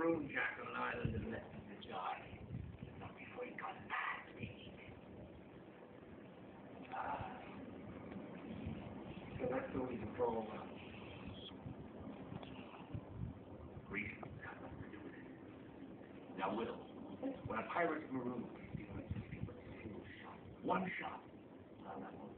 maroon Jack on an island and left him to die. Not before he got nasty. Ah. So that's the reason for all has nothing to do with it. Now, Will, when a pirate's maroon, he wants to see single shot, one shot, well, that won't